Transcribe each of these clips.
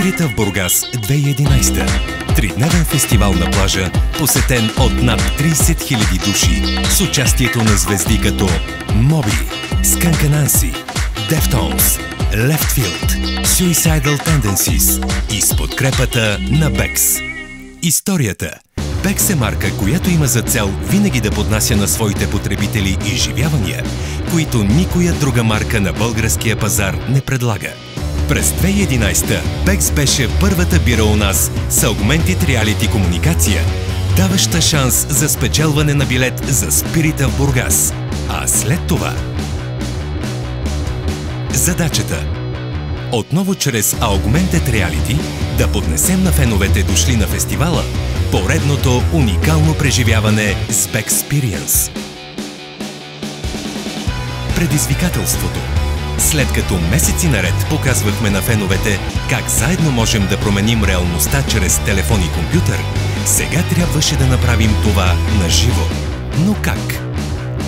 Спирита в Бургас 2011. Тридневен фестивал на плажа, посетен от над 30 000 души, с участието на звезди като Моби, Сканка Нанси, Deftones, Leftfield, Suicidal Tendencies и с подкрепата на Бекс. Историята Бекс е марка, която има за цел винаги да поднася на своите потребители изживявания, които никоя друга марка на българския пазар не предлага. През 2011 Бекс беше първата бира у нас с Augmented Reality комуникация, даваща шанс за спечелване на билет за спирита в Бургас. А след това... Задачата Отново чрез Augmented Reality да поднесем на феновете дошли на фестивала поредното уникално преживяване с Bexperience. Предизвикателството след като месеци наред показвахме на феновете как заедно можем да променим реалността чрез телефон и компютър, сега трябваше да направим това на живо. Но как?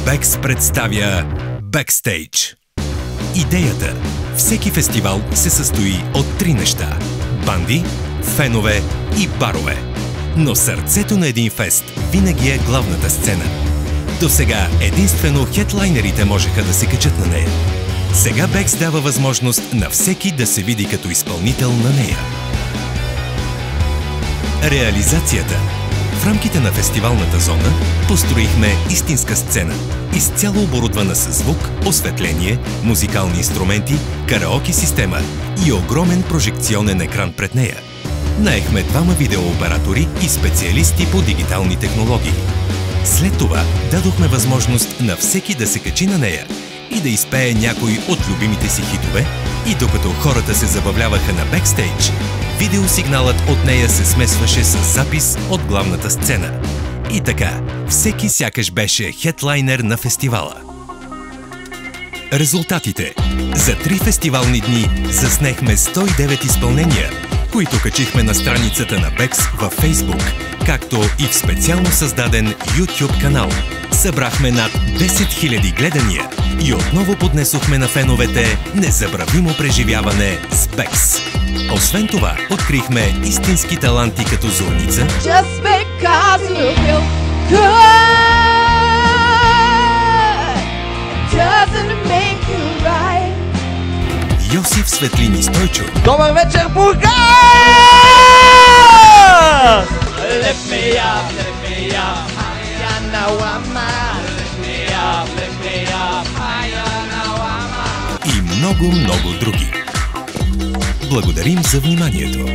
Бекс представя Backstage. Идеята всеки фестивал се състои от три неща – банди, фенове и барове. Но сърцето на един фест винаги е главната сцена. До сега единствено хедлайнерите можеха да се качат на нея. Сега Бекс дава възможност на всеки да се види като изпълнител на нея. Реализацията В рамките на фестивалната зона построихме истинска сцена, изцяло оборудвана с звук, осветление, музикални инструменти, караоке система и огромен прожекционен екран пред нея. Наехме двама видеооператори и специалисти по дигитални технологии. След това дадохме възможност на всеки да се качи на нея и да изпее някой от любимите си хитове и докато хората се забавляваха на бекстейдж, видеосигналът от нея се смесваше с запис от главната сцена. И така, всеки сякаш беше хедлайнер на фестивала. Резултатите За три фестивални дни заснехме 109 изпълнения, които качихме на страницата на Бекс във Facebook, както и в специално създаден YouTube канал. Събрахме над 10 000 гледания и отново поднесохме на феновете незабравимо преживяване с Бекс. Освен това, открихме истински таланти като Зорница, Just right. Йосиф Светлини Стойчо, Добър вечер, Бургас! Lift me up, me I'm me me I'm и много, много други. Благодарим за вниманието!